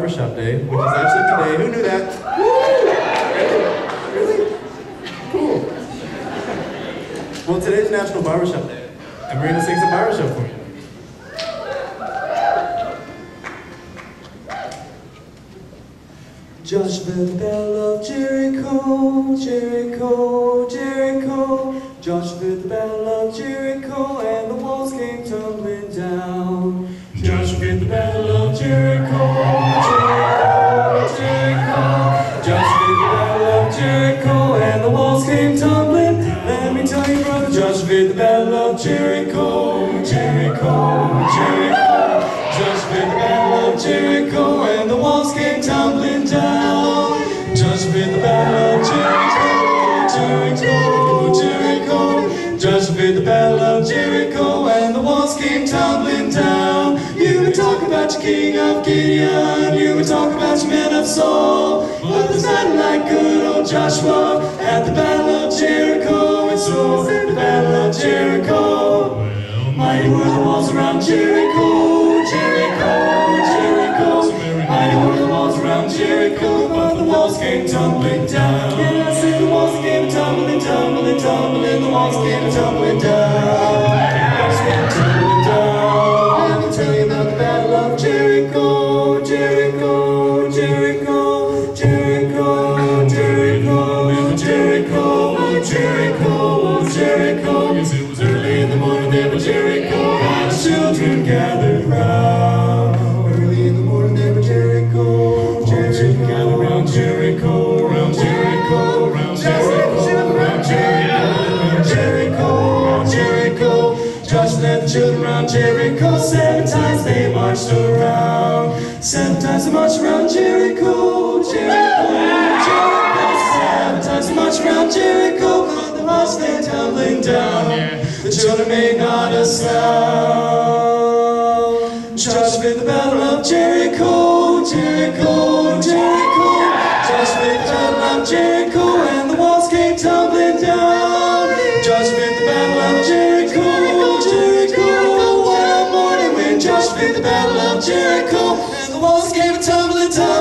Barbershop Day, which is actually today. Who knew that? Really? Cool. Well, today's National Barbershop Day, and we're gonna sing some barbershop for you. Joshua the bell of Jericho, Jericho, Jericho. Joshua the bell of Jericho, Joshua the bell of Jericho, Jericho, Jericho. Just Joshua the bell of Jericho, and the walls came tumbling down. You would talk about your king of Gideon, you would talk about your men of Saul. But there's nothing like good old Joshua at the battle of Jericho. And so, the battle of Jericho. Mighty were the walls around Jericho, Jericho, Jericho. Mighty were the walls around Jericho, walls came tumbling down. Yeah, I said the walls came tumbling, tumbling, tumbling. The walls came tumbling down. The walls came tumbling down. Let me tell you about round Jericho, round Jericho, round Jericho, round Jericho, Jericho, Jericho. Josh led the children round Jericho. Seven times they marched around. Seven times they marched around Jericho, Jericho, Jericho. Seven times they marched around Jericho. The walls came tumbling down. The children made not a sound. Josh made the battle of Jericho, Jericho, Jericho, judgment battle on Jericho, and the walls came tumbling down. Judgment the battle of Jericho, Jericho, one morning when judgment the battle of Jericho, and the walls came tumbling down.